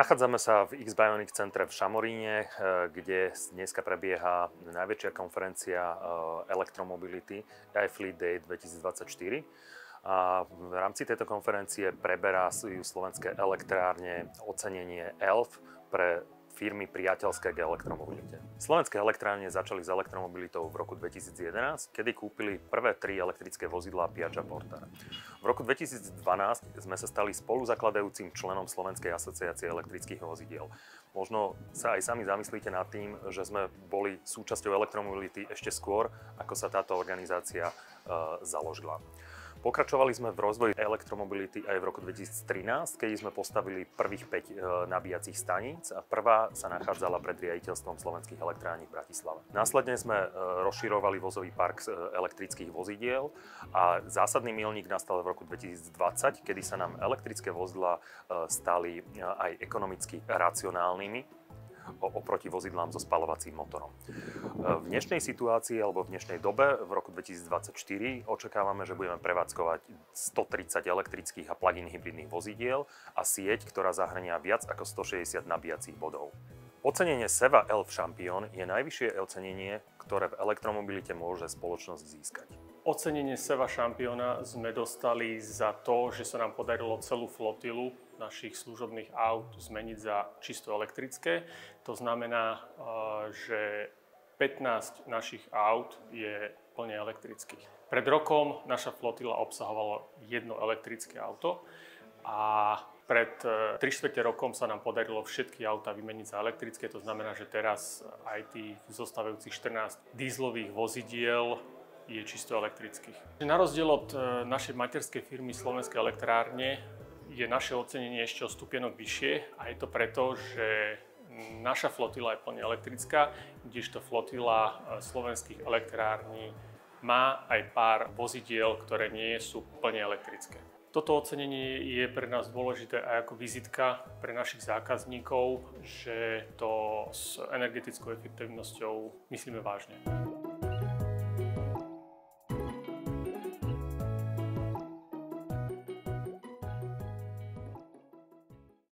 Nachádzame sa v X-Bionic centre v Šamoríne, eh, kde dneska prebieha najväčšia konferencia eh, elektromobility iFleet Day 2024. A v rámci tejto konferencie preberá slovenské elektrárne ocenenie ELF pre firmy priateľské k elektromobilite. Slovenské elektrárne začali s elektromobilitou v roku 2011, kedy kúpili prvé tri elektrické vozidlá Piaggio Porter. V roku 2012 sme sa stali spoluzakladajúcim členom Slovenskej asociácie elektrických vozidiel. Možno sa aj sami zamyslíte nad tým, že sme boli súčasťou elektromobility ešte skôr, ako sa táto organizácia uh, založila. Pokračovali sme v rozvoji elektromobility aj v roku 2013, keď sme postavili prvých 5 e, nabíjacích staníc a prvá sa nachádzala pred riaditeľstvom slovenských elektrární v Bratislave. Následne sme e, rozširovali vozový park e, elektrických vozidiel a zásadný milník nastal v roku 2020, kedy sa nám elektrické vozidla stali aj ekonomicky racionálnymi oproti vozidlám so spalovacím motorom. V dnešnej situácii alebo v dnešnej dobe v roku 2024 očakávame, že budeme prevádzkovať 130 elektrických a plug-in hybridných vozidiel a sieť, ktorá zahrania viac ako 160 nabíjacích bodov. Ocenenie Seva Elf Champion je najvyššie ocenenie, ktoré v elektromobilite môže spoločnosť získať. Ocenenie Seva Šampiona sme dostali za to, že sa nám podarilo celú flotilu našich služobných aut zmeniť za čisto elektrické. To znamená, eh, že 15 našich aut je plne elektrických. Pred rokom naša flotila obsahovala jedno elektrické auto a pred 3 eh, čtvrte rokom sa nám podarilo všetky auta vymeniť za elektrické, to znamená, že teraz aj tých zostávajúcich 14 dízlových vozidiel je čisto elektrických. Na rozdiel od e, našej materskej firmy Slovenské elektrárne je naše ocenenie ešte o stupienok vyššie a je to preto, že naša flotila je plne elektrická, kdežto flotila e, slovenských elektrární má aj pár vozidiel, ktoré nie sú plne elektrické. Toto ocenenie je pre nás dôležité aj ako vizitka pre našich zákazníkov, že to s energetickou efektivnosťou myslíme vážne.